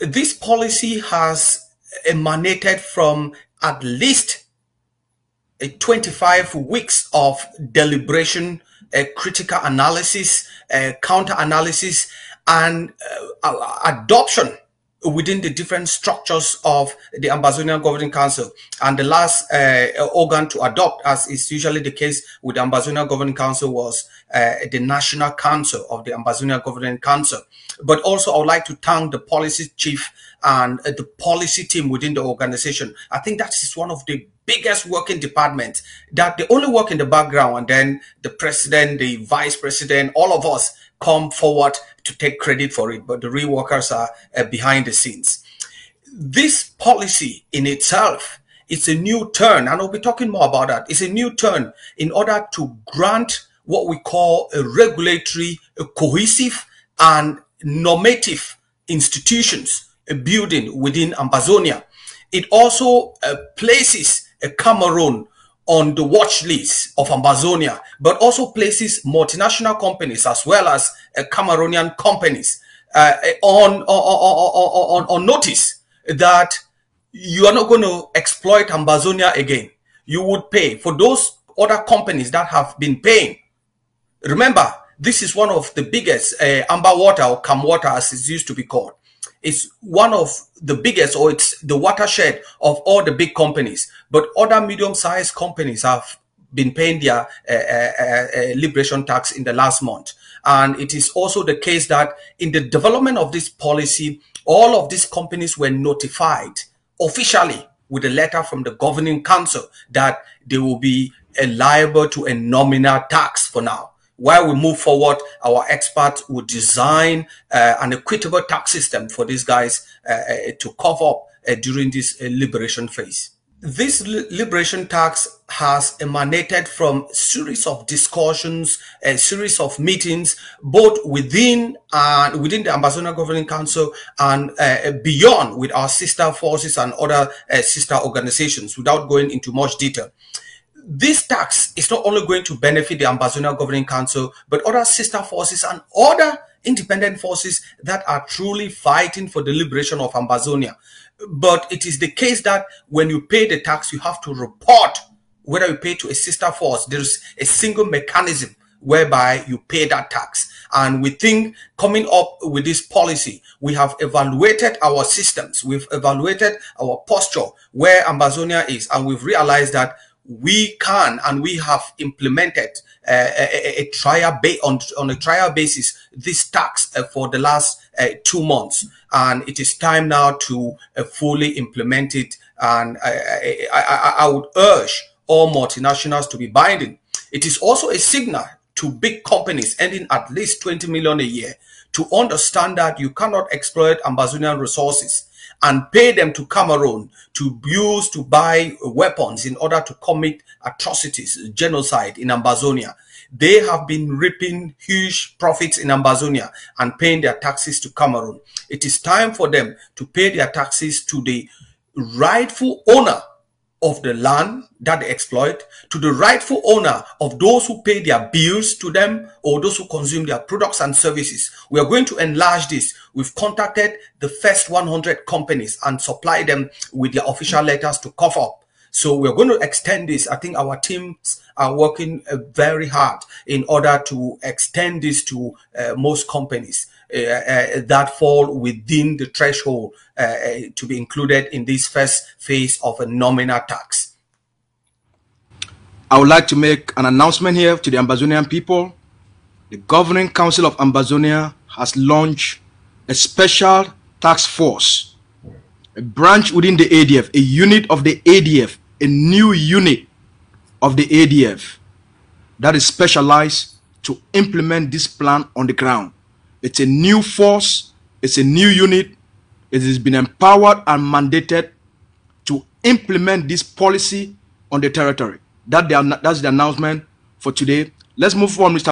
this policy has emanated from at least 25 weeks of deliberation, a critical analysis, counter analysis, and uh, adoption within the different structures of the Ambazonian Governing Council. And the last uh, organ to adopt, as is usually the case with the Ambazonian Governing Council, was uh, the National Council of the Ambazonian Governing Council. But also, I would like to thank the policy chief and uh, the policy team within the organization. I think that is one of the biggest working departments that they only work in the background and then the president, the vice president, all of us come forward to take credit for it, but the real workers are uh, behind the scenes. This policy in itself, it's a new turn, and I'll be talking more about that. It's a new turn in order to grant what we call a regulatory, a cohesive and normative institutions, a building within Ambazonia. It also uh, places a Cameroon on the watch list of Ambazonia, but also places multinational companies as well as uh, Cameroonian companies uh, on, on, on, on, notice that you are not going to exploit Ambazonia again. You would pay for those other companies that have been paying. Remember, this is one of the biggest uh, amber water or cam water as it used to be called. It's one of the biggest or it's the watershed of all the big companies. But other medium-sized companies have been paying their uh, uh, uh, liberation tax in the last month. And it is also the case that in the development of this policy, all of these companies were notified officially with a letter from the governing council that they will be liable to a nominal tax for now while we move forward, our experts will design uh, an equitable tax system for these guys uh, uh to cover up uh, during this uh, liberation phase. This liberation tax has emanated from a series of discussions, a series of meetings, both within and uh, within the Ambazonia Governing Council and beyond with our sister forces and other sister organizations without going into much detail this tax is not only going to benefit the Ambazonia Governing Council, but other sister forces and other independent forces that are truly fighting for the liberation of Ambazonia. But it is the case that when you pay the tax, you have to report whether you pay to a sister force. There's a single mechanism whereby you pay that tax. And we think coming up with this policy, we have evaluated our systems. We've evaluated our posture, where Ambazonia is, and we've realized that we can and we have implemented uh, a, a, trial ba- on, on a trial basis this tax uh, for the last uh, two months. And it is time now to uh, fully implement it. And I, I, I, would urge all multinationals to be binding. It is also a signal to big companies earning at least 20 million a year to understand that you cannot exploit Ambazonian resources and pay them to Cameroon to use to buy weapons in order to commit atrocities, genocide in Ambazonia. They have been reaping huge profits in Ambazonia and paying their taxes to Cameroon. It is time for them to pay their taxes to the rightful owner of the land that they exploit to the rightful owner of those who pay their bills to them or those who consume their products and services. We are going to enlarge this. We've contacted the first 100 companies and supply them with their official letters to cover. So we're going to extend this. I think our teams are working uh, very hard in order to extend this to uh, most companies. Uh, uh, that fall within the threshold uh, to be included in this first phase of a nominal tax. I would like to make an announcement here to the Ambazonian people. The Governing Council of Ambazonia has launched a special task force, a branch within the ADF, a unit of the ADF, a new unit of the ADF that is specialized to implement this plan on the ground. It's a new force. It's a new unit. It has been empowered and mandated to implement this policy on the territory. That the, that's the announcement for today. Let's move on, Mr.